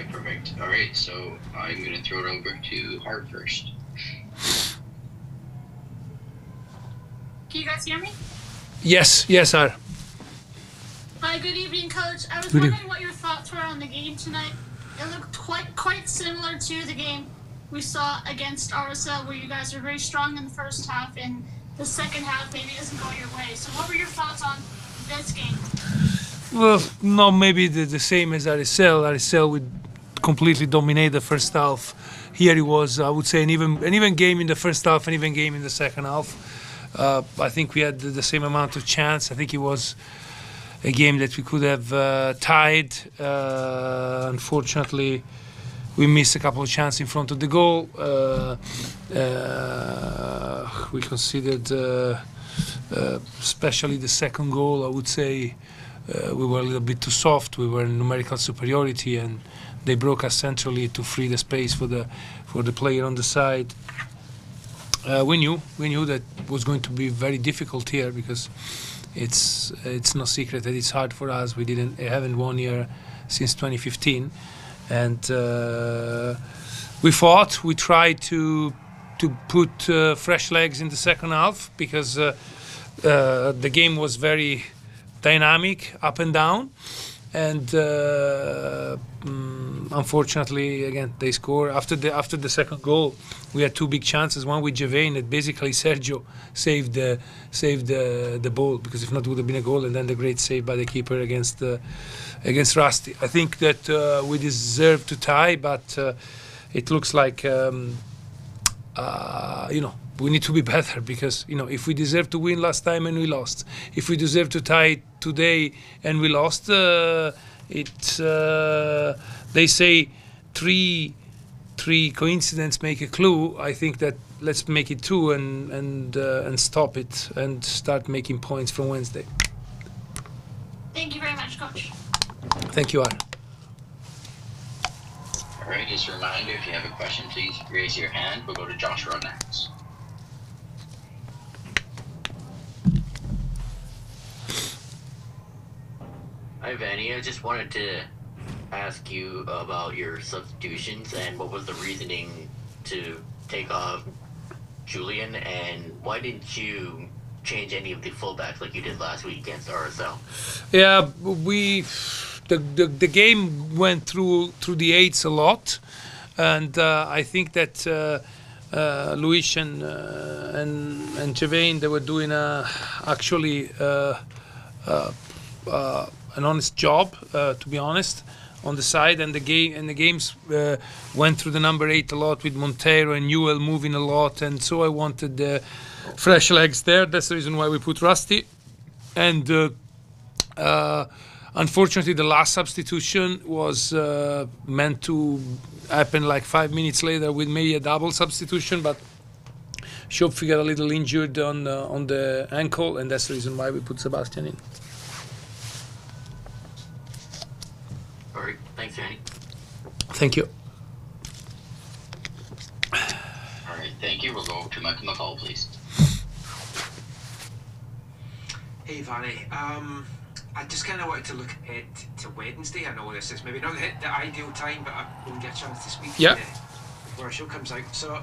Okay, perfect. All right, so I'm going to throw it over to Hart first. Can you guys hear me? Yes, yes, sir. Hi, good evening, Coach. I was Good wondering eve- what your thoughts were on the game tonight. It looked quite quite similar to the game we saw against RSL, where you guys were very strong in the first half, and the second half maybe doesn't go your way. So, what were your thoughts on this game? Well, no, maybe the, the same as RSL. Aricel would completely dominate the first half. Here it was, I would say, an even an even game in the first half, an even game in the second half. Uh, I think we had the, same amount of chance. I think it was a game that we could have uh, tied. Uh, unfortunately, we missed a couple of chances in front of the goal. Uh, uh, we considered, uh, especially the second goal, I would say we were a little bit too soft. We were in numerical superiority, and they broke us centrally to free the space for the for the player on the side. Uh, we knew we knew that was going to be very difficult here because it's it's no secret that it's hard for us. We didn't haven't won here since 2015, and uh, we fought. We tried to to put uh, fresh legs in the second half because uh, uh, the game was very dynamic, up and down, and uh, mm, unfortunately, again they score after the after the second goal. We had two big chances. One with Javain that basically Sergio saved the saved the the ball because if not, it would have been a goal. And then the great save by the keeper against uh, against Rusty. I think that uh, we deserve to tie, but uh, it looks like um, uh, you know we need to be better because you know if we deserve to win last time and we lost, if we deserve to tie today and we lost, uh, it uh, they say three three coincidence make a clue. I think that let's make it two and and uh, and stop it and start making points from Wednesday. Thank you very much, Coach. Thank you, Aaron. All right, just a reminder if you have a question, please raise your hand. We'll go to Joshua next. Hi, Vanni. I just wanted to ask you about your substitutions and what was the reasoning to take off Julian, and why didn't you change any of the fullbacks like you did last week against RSL? Yeah, we the, the the game went through through the eights a lot, and uh, I think that uh, uh, Luis and uh, and and Javain they were doing a actually uh, uh, uh, an honest job, uh, to be honest, on the side, and the game and the games uh, went through the number eight a lot with Monteiro and Yueill moving a lot, and so I wanted uh, fresh legs there. That's the reason why we put Rusty, and. Uh, uh, unfortunately, the last substitution was uh, meant to happen like five minutes later with maybe a double substitution, but Schöpf got a little injured on uh, on the ankle, and that's the reason why we put Sebastian in. All right, thanks, Thank you. All right, thank you. We'll go to Michael McCall, please. Hey, Vanni. Um, I just kind of wanted to look ahead to Wednesday. I know this is maybe not the, the ideal time, but I didn't get a chance to speak Yeah. to you before our show comes out. So,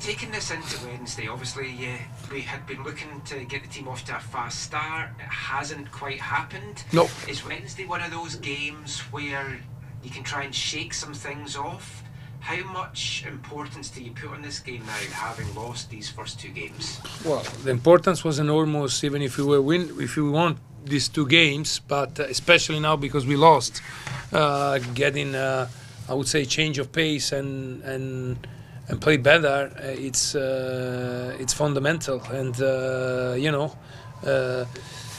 taking this into Wednesday, obviously, yeah, we had been looking to get the team off to a fast start. It hasn't quite happened. No. Is Wednesday one of those games where you can try and shake some things off? How much importance do you put on this game now, having lost these first two games? Well, the importance was enormous, even if we were win, if we won these two games, but uh, especially now because we lost, uh, getting, uh, I would say, change of pace and and and play better. Uh, it's uh, it's fundamental, and uh, you know,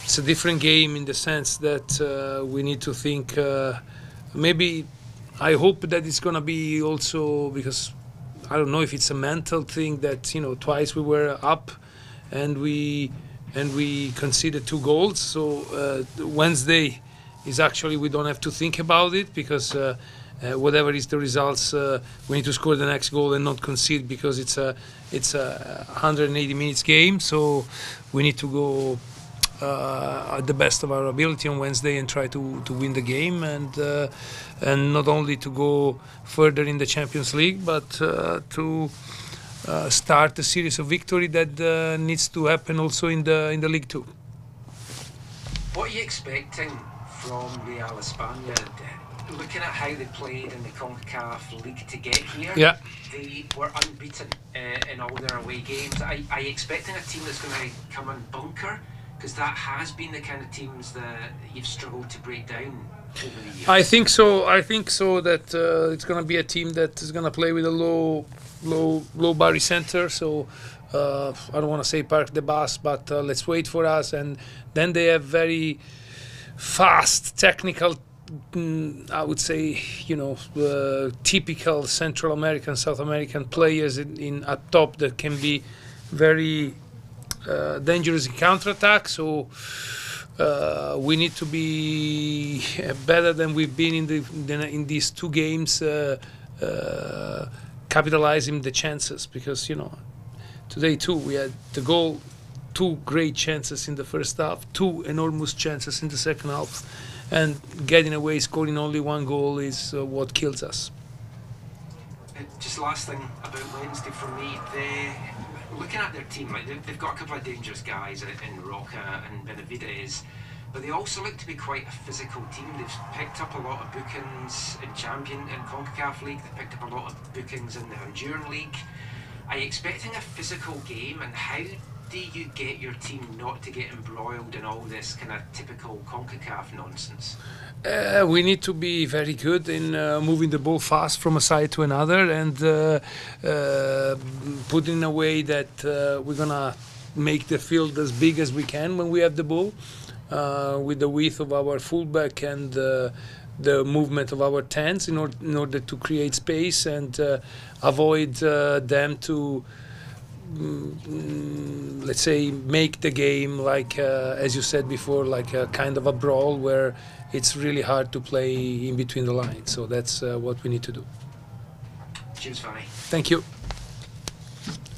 it's a different game in the sense that we need to think. Maybe I hope that it's gonna be also because I don't know if it's a mental thing that you know twice we were up and we and we conceded two goals. So uh, Wednesday is actually we don't have to think about it because uh, uh, whatever is the results, uh, we need to score the next goal and not concede because it's a it's a 180 minutes game. So we need to go uh, at the best of our ability on Wednesday and try to, to win the game and uh, and not only to go further in the Champions League but uh, to uh, start a series of victory that uh, needs to happen also in the in the league too. What are you expecting from Real España? Looking at how they played in the CONCACAF League to get here, Yeah. they were unbeaten uh, in all their away games. I, I expecting a team that's going to come and bunker because that has been the kind of teams that you've struggled to break down over the years. I think so. I think so that uh, it's going to be a team that is going to play with a low, low, low body center. So uh, I don't want to say park the bus, but uh, let's wait for us. And then they have very fast, technical. mm, I would say, you know, uh, typical Central American, South American players in, in at top that can be very uh, dangerous in counterattack. So uh, we need to be uh, better than we've been in the in these two games, uh, capitalizing the chances because you know today too we had the goal, two great chances in the first half, two enormous chances in the second half, and getting away scoring only one goal is what kills us. Just last thing about Wednesday for me, looking at their team, like they've, got a couple of dangerous guys in, in Roca and Benavides, but they also look to be quite a physical team. They've picked up a lot of bookings in Champion and Concacaf League. They've picked up a lot of bookings in the Honduran League. Are you expecting a physical game, and how do you get your team not to get embroiled in all this kind of typical Concacaf nonsense? Uh, we need to be very good in uh, moving the ball fast from a side to another and uh, uh, put in a way that uh, we're gonna make the field as big as we can when we have the ball, uh, with the width of our fullback and the movement of our tens in, or- in order to create space and avoid them to. Mm, let's say make the game like uh, as you said before like a kind of a brawl where it's really hard to play in between the lines. So that's uh, what we need to do. Cheers, Vanni. thank you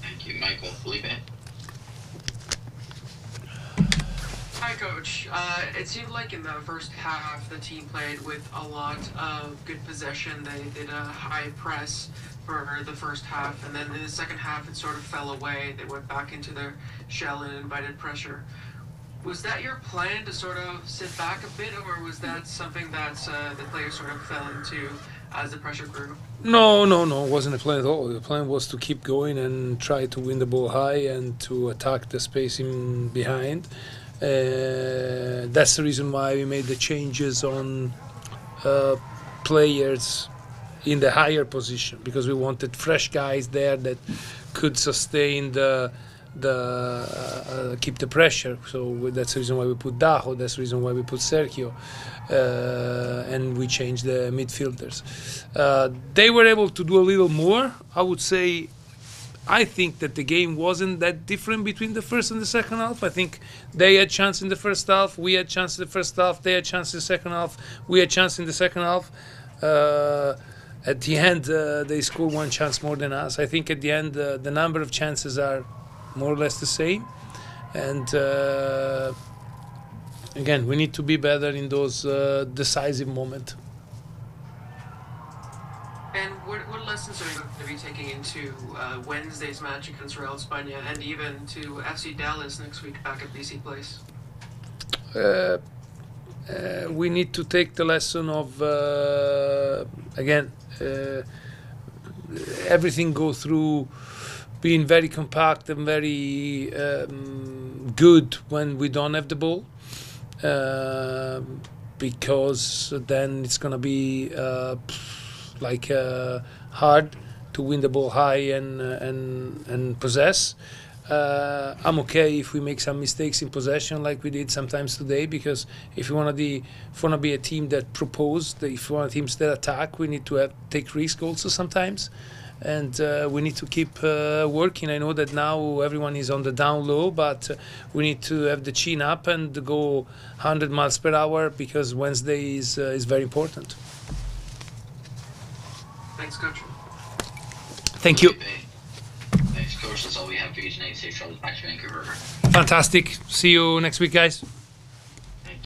Thank you, Michael. Felipe? Hi, Coach. Uh, it seemed like in the first half, the team played with a lot of good possession. They did a high press for the first half, and then in the second half, it sort of fell away. They went back into their shell and invited pressure. Was that your plan to sort of sit back a bit, or was that something that uh, the players sort of fell into as the pressure grew? no no no it wasn't a plan at all the plan was to keep going and try to win the ball high and to attack the space in behind uh, that's the reason why we made the changes on uh, players in the higher position because we wanted fresh guys there that could sustain the the uh, keep the pressure. So that's the reason why we put Dajo. That's the reason why we put Sergio, uh, and we changed the midfielders. Uh, they were able to do a little more. I would say. I think that the game wasn't that different between the first and the second half. I think they had chance in the first half. We had chance in the first half. They had chance in the second half. We had chance in the second half. Uh, at the end, uh, they scored one chance more than us. I think at the end, uh, the number of chances are more or less the same. And uh, again, we need to be better in those uh, decisive moments. And what, what lessons are you going to be taking into uh, Wednesday's match against Real España and even to FC Dallas next week back at BC Place? Uh, uh, we need to take the lesson of uh, again uh, everything go through being very compact and very um, good when we don't have the ball um because then it's gonna be uh, like uh, hard to win the ball high and uh, and and possess. Uh, I'm okay if we make some mistakes in possession, like we did sometimes today, because if you want to to be a team that propose, if you want teams that attack, we need to have take risk also sometimes, and uh, we need to keep uh, working. I know that now everyone is on the down low, but uh, we need to have the chin up and go 100 miles per hour because Wednesday is uh, is very important. Thanks, Coach. Thank you. Felipe. Next Coach, that's all we have for you tonight. Safe travels back to Vancouver. Fantastic. See you next week, guys.